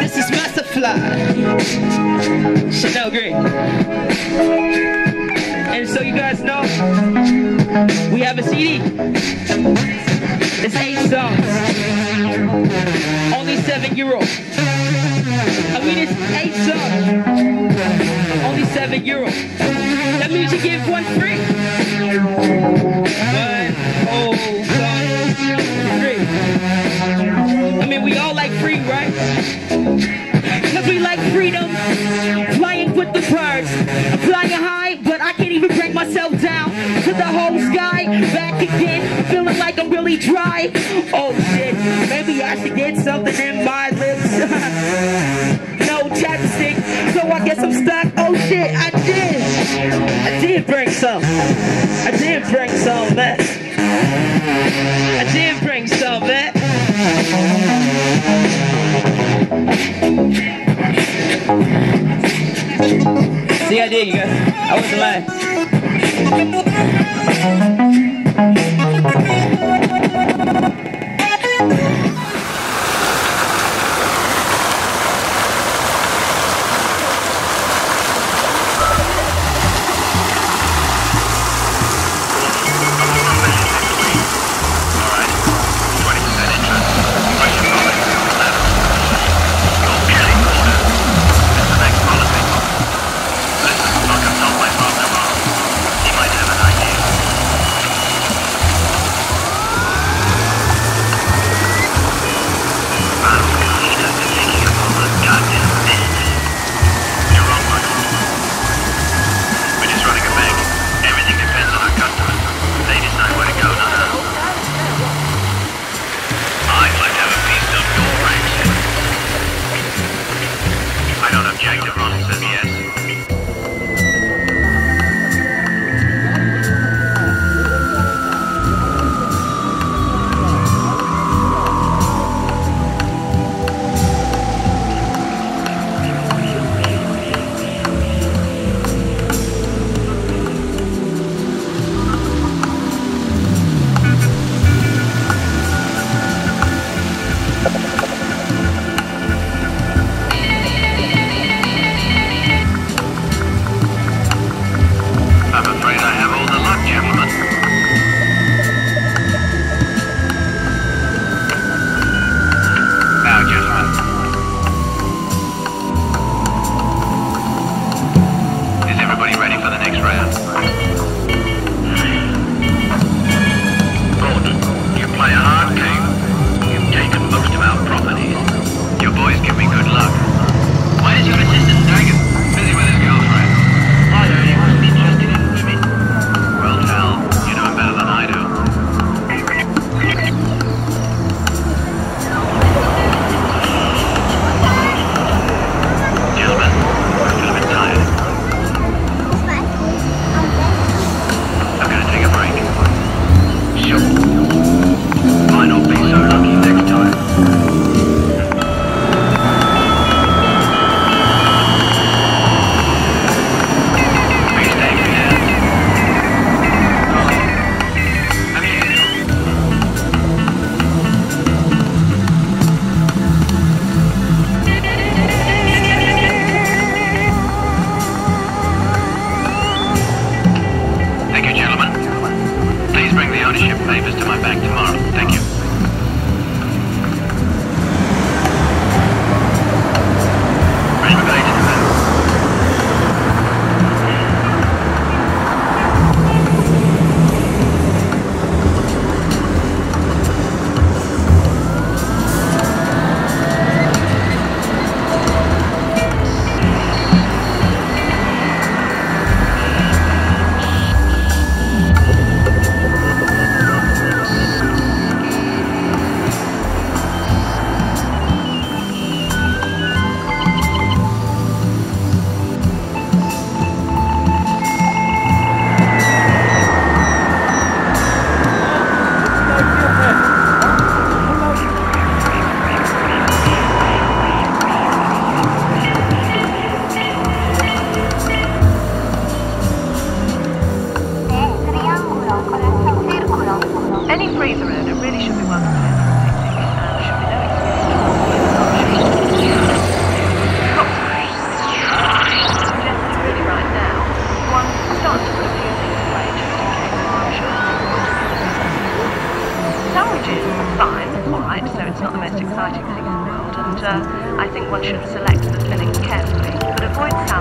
This is Master Fly. Chanel Green. And so you guys know, we have a CD. It's eight songs. Only seven euro. I mean, it's eight songs. Only seven euro. That means you give one free. One whole Cause we like freedom, flying with the birds, flying high, but I can't even bring myself down to the whole sky. Back again, feeling like I'm really dry. Oh shit, maybe I should get something in my lips. no chapstick, so I guess I'm stuck. Oh shit, I did. I did bring some. I did bring some, man. I did bring some, man. I wasn't lying. I think one should select the filling carefully, but avoid sound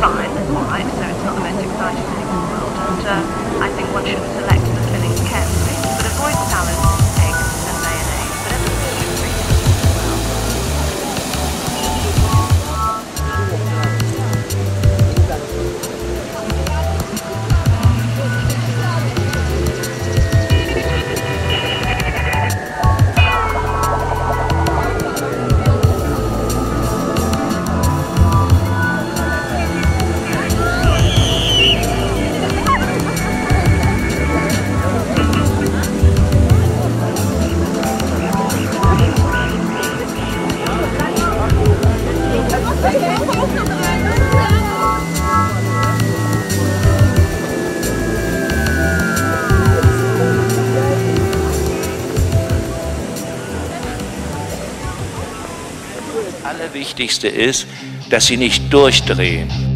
fine, that's so it's not the most exciting thing in the world, and uh, I think one should select the filling carefully, but avoid salads. Allerwichtigste ist, dass sie nicht durchdrehen.